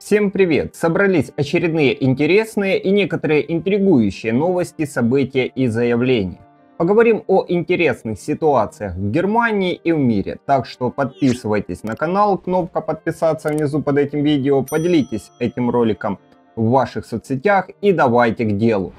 Всем привет! Собрались очередные интересные и некоторые интригующие новости, события и заявления. Поговорим о интересных ситуациях в Германии и в мире, так что подписывайтесь на канал, кнопка подписаться внизу под этим видео, поделитесь этим роликом в ваших соцсетях и давайте к делу.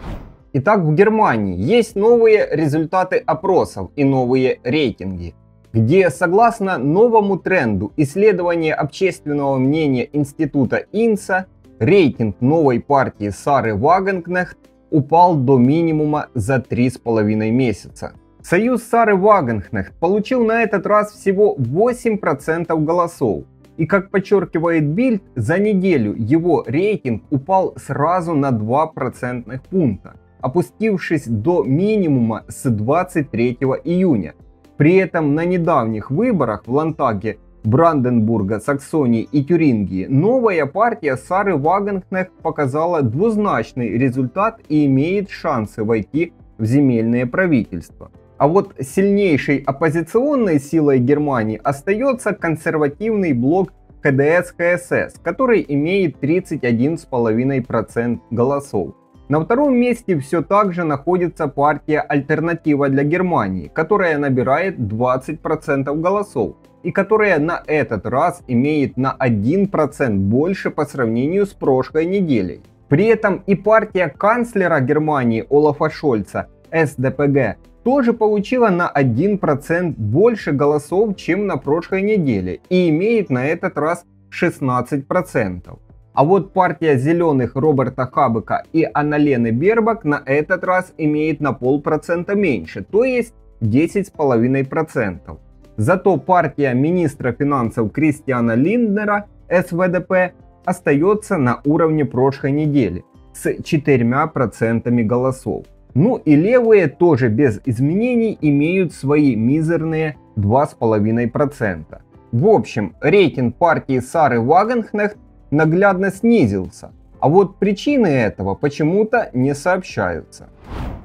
Итак, в Германии есть новые результаты опросов и новые рейтинги где, согласно новому тренду исследования общественного мнения Института Инса, рейтинг новой партии Сары Вагенкнехт упал до минимума за 3,5 месяца. Союз Сары Вагенкнехт получил на этот раз всего 8% голосов. И как подчеркивает Бильд, за неделю его рейтинг упал сразу на 2 процентных пункта, опустившись до минимума с 23 июня, при этом на недавних выборах в Лантаге Бранденбурга, Саксонии и Тюрингии новая партия Сары Вагенкнехт показала двузначный результат и имеет шансы войти в земельное правительство. А вот сильнейшей оппозиционной силой Германии остается консервативный блок КДС-ХСС, который имеет 31,5% голосов. На втором месте все так же находится партия «Альтернатива для Германии», которая набирает 20% голосов и которая на этот раз имеет на 1% больше по сравнению с прошлой неделей. При этом и партия канцлера Германии Олафа Шольца СДПГ тоже получила на 1% больше голосов, чем на прошлой неделе и имеет на этот раз 16%. А вот партия зеленых Роберта Хабека и Аналены Бербак на этот раз имеет на полпроцента меньше, то есть 10,5%. Зато партия министра финансов Кристиана Линднера СВДП остается на уровне прошлой недели с 4% голосов. Ну и левые тоже без изменений имеют свои мизерные 2,5%. В общем, рейтинг партии Сары Вагенхнехт наглядно снизился, а вот причины этого почему-то не сообщаются.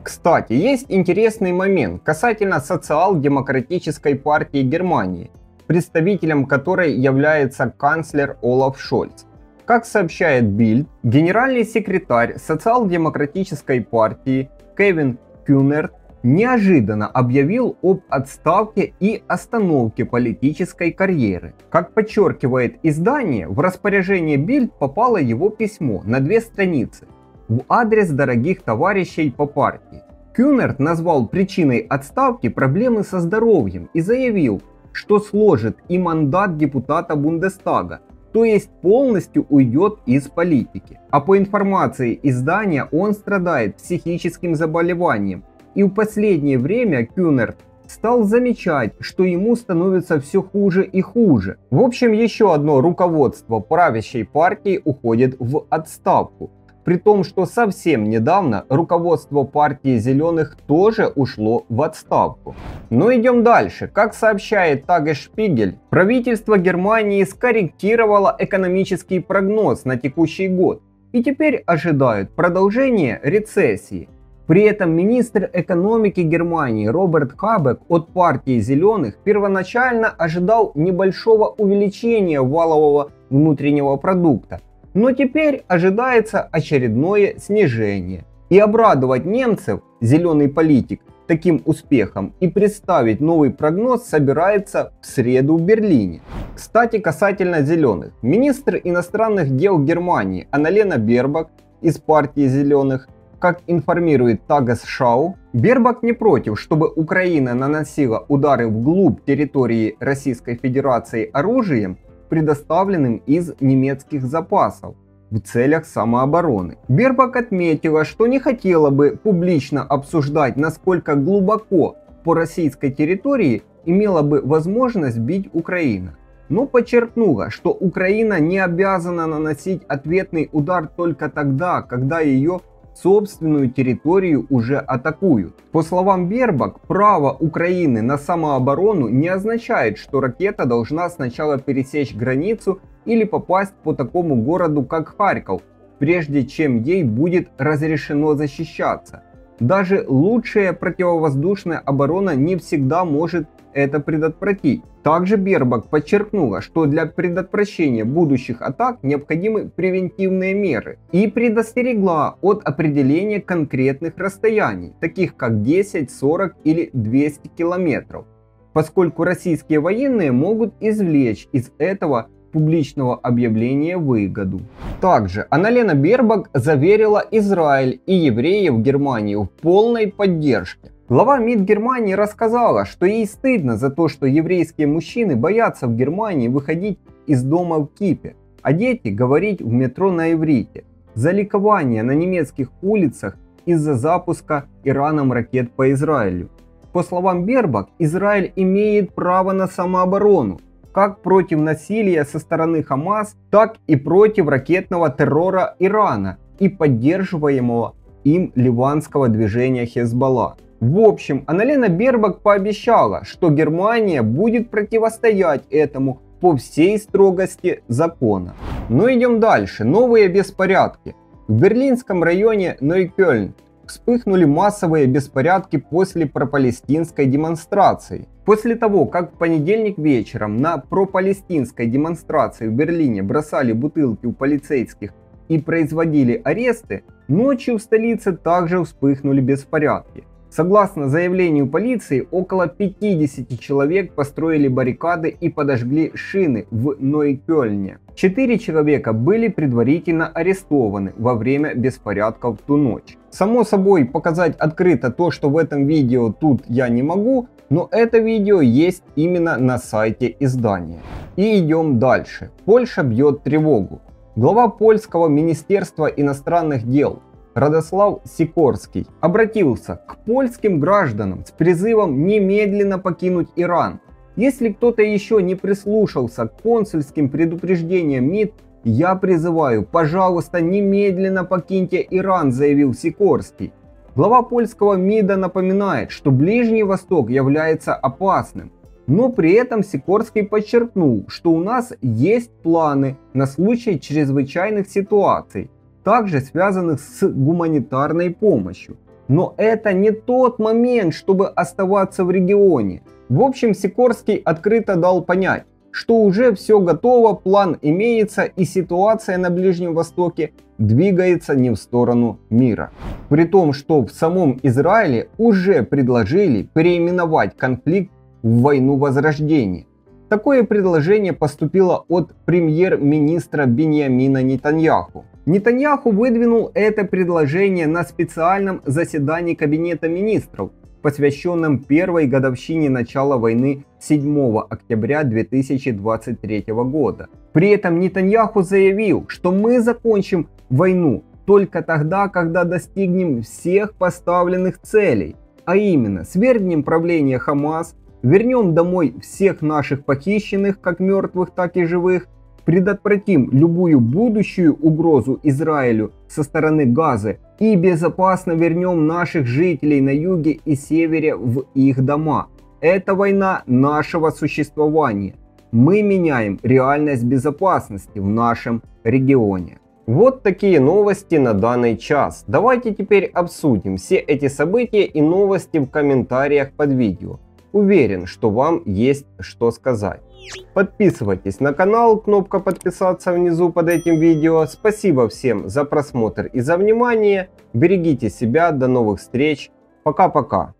Кстати, есть интересный момент касательно социал-демократической партии Германии, представителем которой является канцлер Олаф Шольц. Как сообщает Bild, генеральный секретарь социал-демократической партии Кевин Кюнерт неожиданно объявил об отставке и остановке политической карьеры. Как подчеркивает издание, в распоряжение Бильд попало его письмо на две страницы в адрес дорогих товарищей по партии. Кюнерт назвал причиной отставки проблемы со здоровьем и заявил, что сложит и мандат депутата Бундестага, то есть полностью уйдет из политики. А по информации издания он страдает психическим заболеванием и в последнее время Кюнерт стал замечать, что ему становится все хуже и хуже. В общем, еще одно руководство правящей партии уходит в отставку. При том, что совсем недавно руководство партии зеленых тоже ушло в отставку. Но идем дальше. Как сообщает Таге Шпигель, правительство Германии скорректировало экономический прогноз на текущий год и теперь ожидают продолжения рецессии. При этом министр экономики Германии Роберт Хабек от партии «Зеленых» первоначально ожидал небольшого увеличения валового внутреннего продукта, но теперь ожидается очередное снижение. И обрадовать немцев зеленый политик таким успехом и представить новый прогноз собирается в среду в Берлине. Кстати, касательно зеленых. Министр иностранных дел Германии Аналена Бербак из партии зеленых как информирует Тагас Шау, Бербак не против, чтобы Украина наносила удары вглубь территории Российской Федерации оружием, предоставленным из немецких запасов в целях самообороны. Бербак отметила, что не хотела бы публично обсуждать, насколько глубоко по российской территории имела бы возможность бить Украина. Но подчеркнула, что Украина не обязана наносить ответный удар только тогда, когда ее собственную территорию уже атакуют. По словам Бербак, право Украины на самооборону не означает, что ракета должна сначала пересечь границу или попасть по такому городу, как Харьков, прежде чем ей будет разрешено защищаться. Даже лучшая противовоздушная оборона не всегда может это предотвратить. Также Бербак подчеркнула, что для предотвращения будущих атак необходимы превентивные меры и предостерегла от определения конкретных расстояний, таких как 10, 40 или 200 километров, поскольку российские военные могут извлечь из этого публичного объявления выгоду. Также Аналена Бербак заверила Израиль и евреев Германии в полной поддержке. Глава МИД Германии рассказала, что ей стыдно за то, что еврейские мужчины боятся в Германии выходить из дома в Кипе, а дети говорить в метро на иврите. За ликование на немецких улицах из-за запуска Ираном ракет по Израилю. По словам Бербак, Израиль имеет право на самооборону, как против насилия со стороны Хамас, так и против ракетного террора Ирана и поддерживаемого им ливанского движения Хезбалла. В общем, Аналена Бербак пообещала, что Германия будет противостоять этому по всей строгости закона. Но идем дальше. Новые беспорядки. В берлинском районе Нойкёльн вспыхнули массовые беспорядки после пропалестинской демонстрации. После того, как в понедельник вечером на пропалестинской демонстрации в Берлине бросали бутылки у полицейских и производили аресты, ночью в столице также вспыхнули беспорядки. Согласно заявлению полиции, около 50 человек построили баррикады и подожгли шины в Нойкёльне. Четыре человека были предварительно арестованы во время беспорядков в ту ночь. Само собой, показать открыто то, что в этом видео тут я не могу, но это видео есть именно на сайте издания. И идем дальше. Польша бьет тревогу. Глава польского министерства иностранных дел Радослав Сикорский обратился к польским гражданам с призывом немедленно покинуть Иран. Если кто-то еще не прислушался к консульским предупреждениям МИД, я призываю, пожалуйста, немедленно покиньте Иран, заявил Сикорский. Глава польского МИДа напоминает, что Ближний Восток является опасным. Но при этом Сикорский подчеркнул, что у нас есть планы на случай чрезвычайных ситуаций также связанных с гуманитарной помощью. Но это не тот момент, чтобы оставаться в регионе. В общем, Сикорский открыто дал понять, что уже все готово, план имеется и ситуация на Ближнем Востоке двигается не в сторону мира. При том, что в самом Израиле уже предложили переименовать конфликт в войну возрождения. Такое предложение поступило от премьер-министра Беньямина Нетаньяху. Нетаньяху выдвинул это предложение на специальном заседании Кабинета министров, посвященном первой годовщине начала войны 7 октября 2023 года. При этом Нетаньяху заявил, что мы закончим войну только тогда, когда достигнем всех поставленных целей, а именно свергнем правление Хамас, вернем домой всех наших похищенных, как мертвых, так и живых, предотвратим любую будущую угрозу Израилю со стороны Газы и безопасно вернем наших жителей на юге и севере в их дома. Это война нашего существования. Мы меняем реальность безопасности в нашем регионе. Вот такие новости на данный час. Давайте теперь обсудим все эти события и новости в комментариях под видео. Уверен, что вам есть что сказать. Подписывайтесь на канал, кнопка подписаться внизу под этим видео. Спасибо всем за просмотр и за внимание. Берегите себя, до новых встреч. Пока-пока.